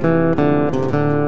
Música